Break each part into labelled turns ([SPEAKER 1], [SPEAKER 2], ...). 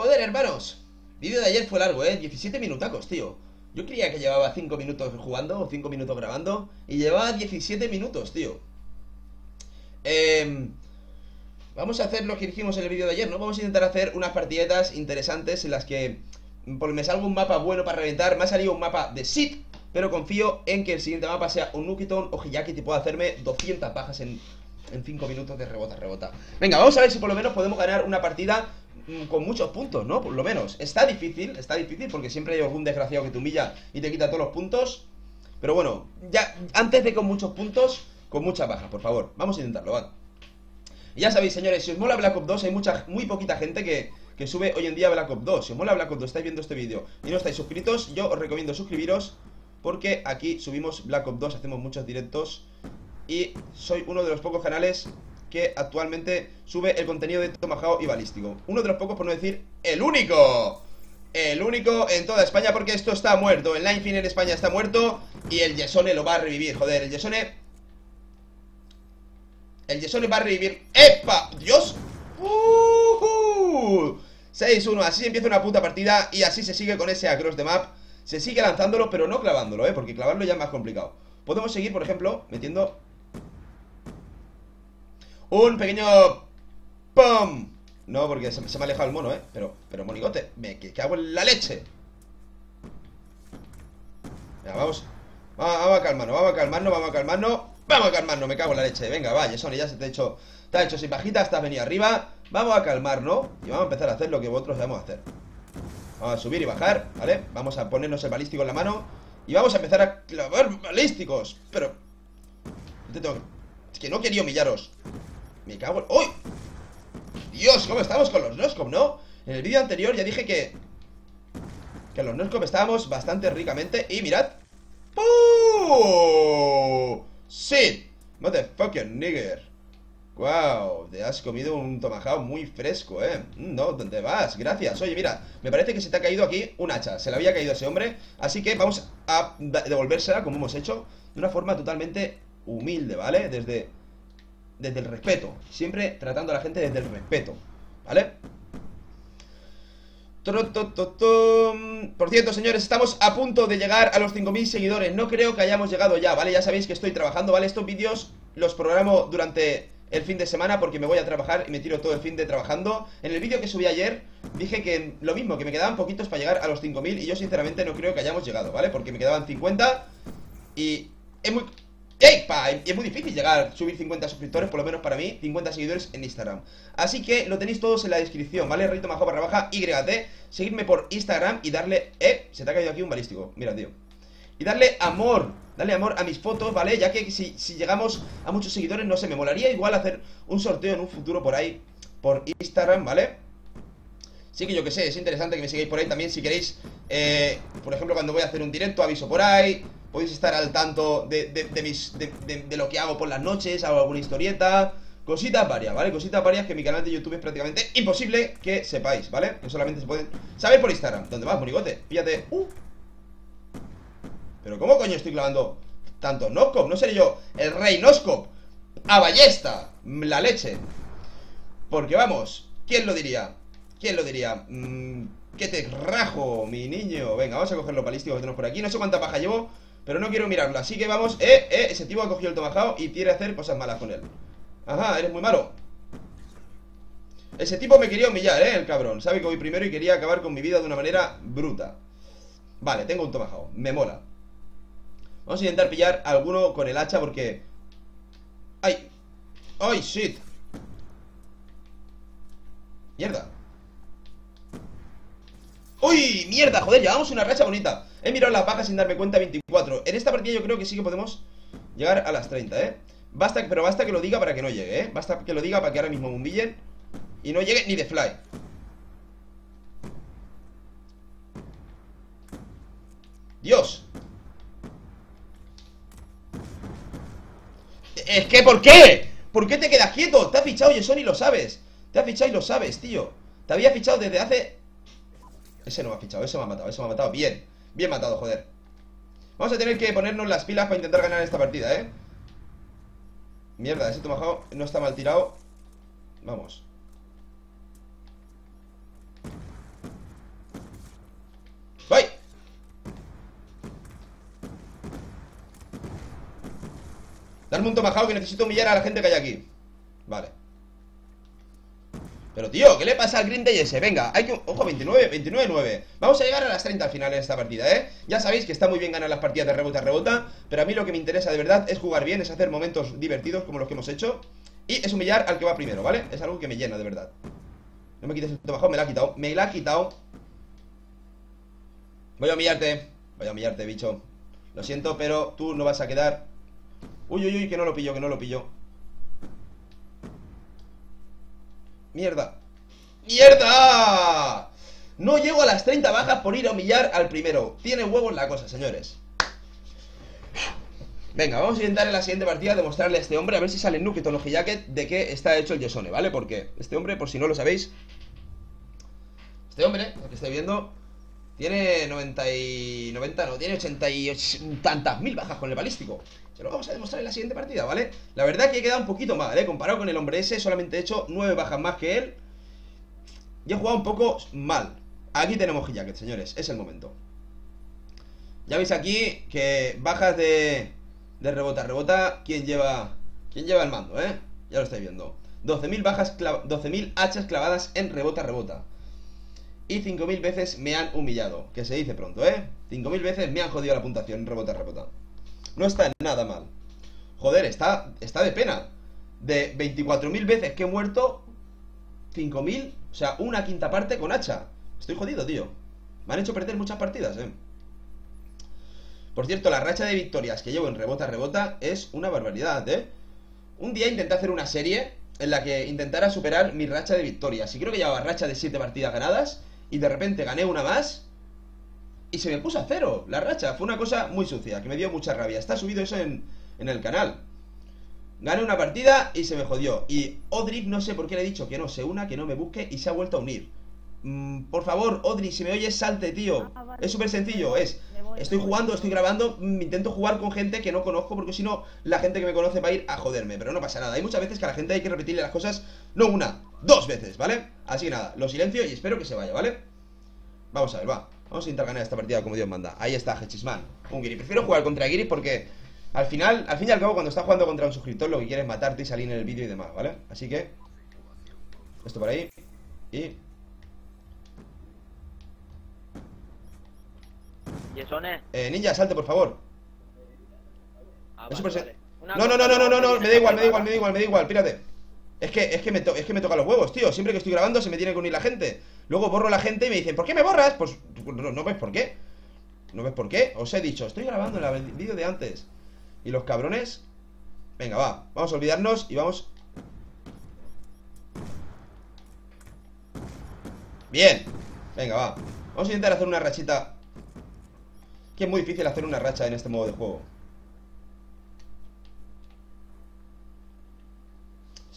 [SPEAKER 1] Joder, hermanos. Vídeo de ayer fue largo, eh 17 minutacos, tío. Yo creía que llevaba 5 minutos jugando O 5 minutos grabando Y llevaba 17 minutos, tío. Eh, Vamos a hacer lo que dijimos en el vídeo de ayer, ¿no? Vamos a intentar hacer unas partidetas interesantes En las que pues, me salga un mapa bueno para reventar. Me ha salido un mapa de Sid Pero confío en que el siguiente mapa sea un Nukiton o Hiyaki Y pueda hacerme 200 bajas en en 5 minutos de rebota, rebota. Venga, vamos a ver si por lo menos podemos ganar una partida con muchos puntos, ¿no? Por lo menos. Está difícil, está difícil porque siempre hay algún desgraciado que te humilla y te quita todos los puntos. Pero bueno, ya antes de con muchos puntos, con mucha baja, por favor. Vamos a intentarlo, va. Y ya sabéis, señores, si os mola Black Ops 2, hay mucha, muy poquita gente que, que sube hoy en día Black Ops 2. Si os mola Black Ops 2, estáis viendo este vídeo y no estáis suscritos, yo os recomiendo suscribiros porque aquí subimos Black Ops 2, hacemos muchos directos y soy uno de los pocos canales que actualmente sube el contenido de Tomahawk y Balístico. Uno de los pocos, por no decir, ¡el único! El único en toda España porque esto está muerto. El Ninefin en España está muerto y el Yesone lo va a revivir. Joder, el Yesone... El Yesone va a revivir... ¡Epa! ¡Dios! ¡Uh! 6-1, así empieza una puta partida y así se sigue con ese across de map. Se sigue lanzándolo, pero no clavándolo, ¿eh? Porque clavarlo ya es más complicado. Podemos seguir, por ejemplo, metiendo un pequeño... ¡Pum! No, porque se, me ha alejado el mono, ¿eh? Pero, pero monigote, me cago en la leche. Venga, vamos. Vamos a calmarnos, vamos a calmarnos, vamos a calmarnos. Vamos a calmarnos, me cago en la leche. Venga, vaya, Sony, ya se te ha hecho Te ha hecho sin bajita, estás venido arriba. Vamos a calmarnos y vamos a empezar a hacer lo que vosotros debemos hacer. Vamos a subir y bajar, ¿vale? Vamos a ponernos el balístico en la mano Y vamos a empezar a clavar balísticos Pero... Es que no quería humillaros me. ¡Uy! Dios, ¿cómo estamos con los Noscom, no? En el vídeo anterior ya dije que... Que los Noscom estábamos bastante ricamente Y mirad ¡Pum! ¡Sí! Motherfucker, nigger Wow, te has comido un tomahawk muy fresco, eh mm, No, ¿dónde vas? Gracias Oye, mira, me parece que se te ha caído aquí un hacha Se le había caído a ese hombre Así que vamos a devolvérsela como hemos hecho De una forma totalmente humilde, ¿vale? Desde desde el respeto. Siempre tratando a la gente desde el respeto. ¿Vale? Por cierto, señores, estamos a punto de llegar a los 5.000 seguidores No creo que hayamos llegado ya, ¿vale? Ya sabéis que estoy trabajando, ¿vale? Estos vídeos los programo durante el fin de semana Porque me voy a trabajar y me tiro todo el fin de trabajando En el vídeo que subí ayer dije que lo mismo, que me quedaban poquitos para llegar a los 5.000 Y yo sinceramente no creo que hayamos llegado, ¿vale? Porque me quedaban 50 Y es muy... ¡Epa! Es muy difícil llegar, subir 50 suscriptores, por lo menos para mí, 50 seguidores en Instagram. Así que lo tenéis todos en la descripción, ¿vale? Rito Majo barra baja YT. Seguidme por Instagram y darle. ¡Eh! Se te ha caído aquí un balístico. Mira, tío. Y darle amor, darle amor a mis fotos, ¿vale? Ya que si, si llegamos a muchos seguidores, no sé, me molaría igual hacer un sorteo en un futuro por ahí, por Instagram, ¿vale? Sí que yo que sé, es interesante que me sigáis por ahí también si queréis, eh, por ejemplo, cuando voy a hacer un directo, aviso por ahí Podéis estar al tanto de, de, mis, de, lo que hago por las noches, hago alguna historieta, cositas varias, ¿vale? Cositas varias que mi canal de YouTube es prácticamente imposible que sepáis, ¿vale? Que solamente se pueden saber por Instagram. ¿Dónde vas, monigote? Fíjate. Uh. Pero ¿cómo coño estoy clavando tanto Noscop? No seré yo el rey Noscop. A ballesta. La leche. Porque vamos, ¿quién lo diría? ¿Quién lo diría? Mmm, ¿Qué te rajo, mi niño? Venga, vamos a coger los balísticos que tenemos por aquí. No sé cuánta paja llevo. Pero no quiero mirarlo, así que vamos Eh, eh, ese tipo ha cogido el tomajao y quiere hacer cosas malas con él Ajá, eres muy malo Ese tipo me quería humillar, eh, el cabrón Sabe que voy primero y quería acabar con mi vida de una manera bruta Vale, tengo un tomajao, me mola Vamos a intentar pillar alguno con el hacha porque... ¡Ay! ¡Ay, shit! Mierda ¡Uy! ¡Mierda! Joder, llevamos una racha bonita He mirado las bajas sin darme cuenta 24 En esta partida yo creo que sí que podemos llegar a las 30, ¿eh? Basta, pero basta que lo diga para que no llegue, ¿eh? Basta que lo diga para que ahora mismo me humillen Y no llegue ni de fly Dios Es que, ¿por qué? ¿Por qué te quedas quieto? Te ha fichado Jason y lo sabes Te ha fichado y lo sabes, tío Te había fichado desde hace... Ese no me ha fichado, ese me ha matado, ese me ha matado Bien Bien matado, joder Vamos a tener que ponernos las pilas para intentar ganar esta partida, ¿eh? Mierda, ese tomahawk no está mal tirado Vamos ¡Voy! Darme un tomahawk que necesito humillar a la gente que hay aquí pero tío, ¿qué le pasa al Green Day ese? Venga, hay que... Ojo, 29, 29, 9 Vamos a llegar a las 30 al final en esta partida, ¿eh? Ya sabéis que está muy bien ganar las partidas de rebota a rebota Pero a mí lo que me interesa de verdad es jugar bien Es hacer momentos divertidos como los que hemos hecho Y es humillar al que va primero, ¿vale? Es algo que me llena, de verdad No me quites el tomahawk, me la ha quitado Me la ha quitado Voy a humillarte Voy a humillarte, bicho Lo siento, pero tú no vas a quedar Uy, uy, uy, que no lo pillo, que no lo pillo Mierda ¡Mierda! No llego a las 30 bajas por ir a humillar al primero Tiene huevos la cosa, señores Venga, vamos a intentar en la siguiente partida demostrarle a este hombre A ver si sale Nuketon o Jacket de qué está hecho el Yosone, ¿vale? Porque este hombre, por si no lo sabéis Este hombre, el que estáis viendo Tiene 90 y... 90, no, tiene 80 y... tantas mil bajas con el balístico se lo vamos a demostrar en la siguiente partida, ¿vale? La verdad que he quedado un poquito mal, ¿eh? Comparado con el hombre ese, solamente he hecho nueve bajas más que él Y he jugado un poco mal Aquí tenemos Hijacket, señores, es el momento Ya veis aquí que bajas de, de rebota rebota ¿Quién lleva, quién lleva el mando, eh? Ya lo estáis viendo 12.000 bajas, 12.000 hachas clavadas en rebota rebota y 5.000 veces me han humillado Que se dice pronto, ¿eh? 5.000 veces me han jodido la puntuación en rebota rebota no está nada mal. Joder, está, está de pena. De 24.000 veces que he muerto 5.000, o sea, una quinta parte con hacha. Estoy jodido, tío. Me han hecho perder muchas partidas, eh. Por cierto, la racha de victorias que llevo en rebota rebota Es una barbaridad, eh. Un día intenté hacer una serie En la que intentara superar mi racha de victorias Y creo que llevaba racha de 7 partidas ganadas Y de repente gané una más se me puso a cero la racha. Fue una cosa muy sucia, que me dio mucha rabia. Está subido eso en, en el canal. Gané una partida y se me jodió. Y Odric no sé por qué le he dicho que no se una, que no me busque y se ha vuelto a unir. Mm, por favor, Odric, si me oyes, salte, tío. Ah, es súper sencillo, es... Estoy jugando, estoy grabando, mm, intento jugar con gente que no conozco porque si no, la gente que me conoce va a ir a joderme. Pero no pasa nada. Hay muchas veces que a la gente hay que repetirle las cosas, no una, dos veces, ¿vale? Así que nada, lo silencio y espero que se vaya, ¿vale? Vamos a ver, va. Vamos a intentar ganar esta partida como Dios manda. Ahí está, Hechisman. Un Giri. Prefiero jugar contra Giri porque al final, al fin y al cabo, cuando estás jugando contra un suscriptor, lo que quieres es matarte y salir en el vídeo y demás, ¿vale? Así que. Esto por ahí. Y.
[SPEAKER 2] ¿Yesone?
[SPEAKER 1] Eh, ninja, salte, por favor.
[SPEAKER 2] Ah, vale, vale.
[SPEAKER 1] No, no, no, no, no, no, no, me da igual, me da igual, me da igual, me da igual, pírate. Es que, es que me, es que me toca los huevos, tío. Siempre que estoy grabando se me tiene que unir la gente. Luego borro la gente y me dicen, ¿por qué me borras? Pues no, no ves por qué. ¿No ves por qué? Os he dicho, estoy grabando el vídeo de antes. Y los cabrones. Venga, va. Vamos a olvidarnos y vamos. Bien. Venga, va. Vamos a intentar hacer una rachita. Que es muy difícil hacer una racha en este modo de juego.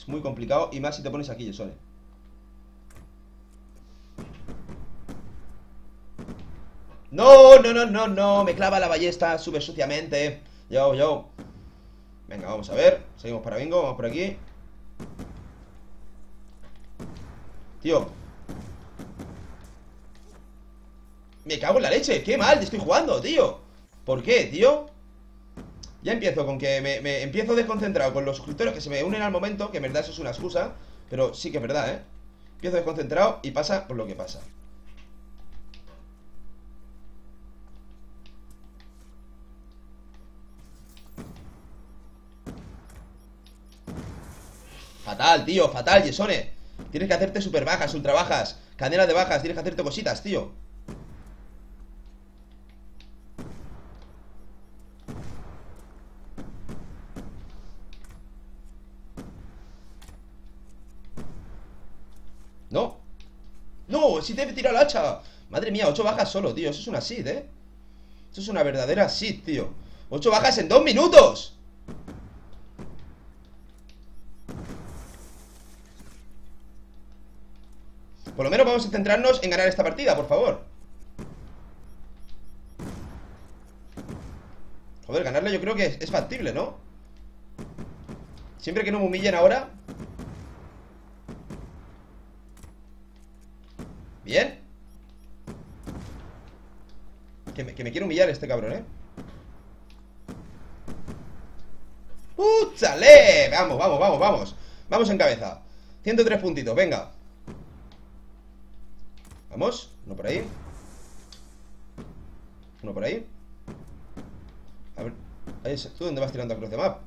[SPEAKER 1] Muy complicado y más si te pones aquí, Yesone. No, no, no, no, no, me clava la ballesta súper suciamente. Yo, yo. Venga, vamos a ver. Seguimos para bingo, vamos por aquí. Tío. Me cago en la leche, qué mal estoy jugando, tío. ¿Por qué, tío? Ya empiezo con que me, empiezo desconcentrado con los suscriptores que se me unen al momento, que en verdad eso es una excusa, pero sí que es verdad, ¿eh? Empiezo desconcentrado y pasa por lo que pasa. Fatal, tío, fatal, Yesone Tienes que hacerte super bajas, ultra bajas Cadenas de bajas, tienes que hacerte cositas, tío te he tirado el hacha. Madre mía, ocho bajas solo, tío. Eso es una SID, ¿eh? Eso es una verdadera SID, tío. Ocho bajas en dos minutos. Por lo menos vamos a centrarnos en ganar esta partida, por favor. Joder, ganarle yo creo que es, es factible, ¿no? Siempre que no me humillen ahora Bien. Que me, que quiere humillar este cabrón, ¿eh? ¡Úchale! Vamos, vamos, vamos, vamos. Vamos en cabeza. 103 puntitos, venga. Vamos, uno por ahí. Uno por ahí. A ver, ¿tú dónde vas tirando a cruz de map?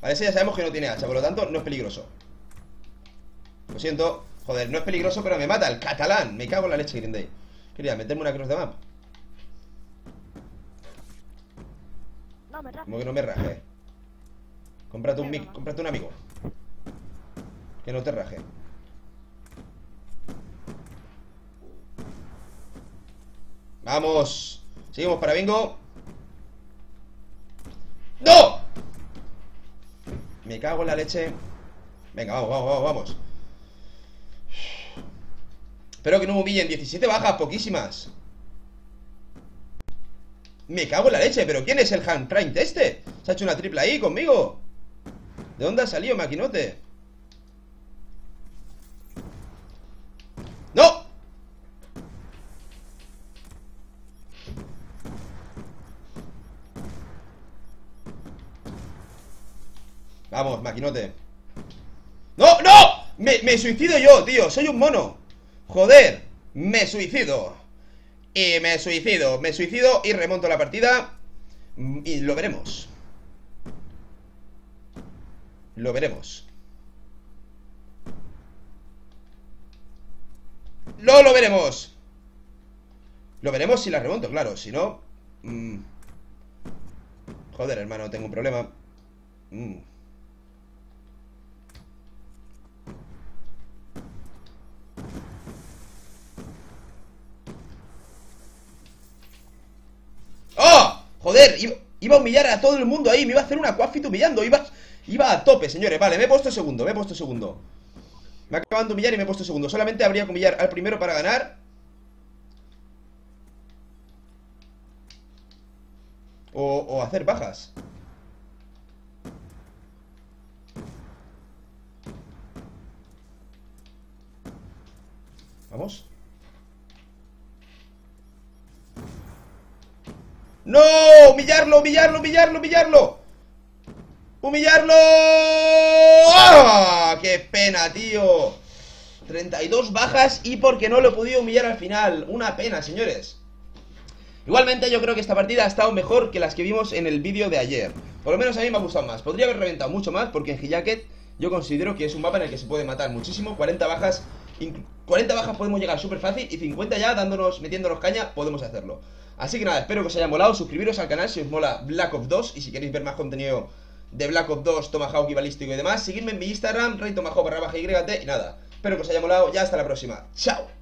[SPEAKER 1] Vale, ese ya sabemos que no tiene hacha, por lo tanto no es peligroso. Lo siento Joder, no es peligroso, pero me mata el catalán. Me cago en la leche, Green Day. Quería meterme una cruz de map.
[SPEAKER 2] No, me.
[SPEAKER 1] Como que no me raje. Cómprate un mic, cómprate un amigo. Que no te raje. Vamos. Seguimos para bingo. ¡No! Me cago en la leche. Venga, vamos, vamos, vamos, vamos Espero que no me humillen 17 bajas, poquísimas Me cago en la leche ¿Pero quién es el hand Prime este? Se ha hecho una triple ahí conmigo ¿De dónde ha salido, maquinote? ¡No! Vamos, maquinote ¡No, no! Me, me suicido yo, tío Soy un mono Joder Me suicido. Y me suicido Me suicido y remonto la partida. Mm, Y lo veremos. Lo veremos. No lo veremos. Lo veremos si la remonto, claro. Si no mm. Joder, hermano, tengo un problema. Mm. Joder, iba, a humillar a todo el mundo ahí Me iba a hacer una quaffit humillando Iba, a tope, señores Vale, me he puesto segundo, me he puesto segundo. Me acaban de humillar y me he puesto segundo Solamente habría que humillar al primero para ganar. O hacer bajas. Vamos ¡No! ¡Humillarlo, humillarlo, humillarlo, humillarlo! ¡Humillarlo! ¡Ah! ¡Qué pena, tío! 32 bajas y porque no lo podido humillar al final Una pena, señores Igualmente yo creo que esta partida ha estado mejor que las que vimos en el vídeo de ayer Por lo menos a mí me ha gustado más Podría haber reventado mucho más porque en Hijacket yo considero que es un mapa en el que se puede matar muchísimo 40 bajas, inclu- 40 bajas podemos llegar súper fácil Y 50 ya dándonos, metiéndonos caña, podemos hacerlo Así que nada, espero que os haya molado Suscribiros al canal si os mola Black Ops 2 Y si queréis ver más contenido de Black Ops 2, Tomahawk y Balístico y demás Seguidme en mi Instagram, reytomahawk barra baja YT Y nada, espero que os haya molado Ya hasta la próxima, chao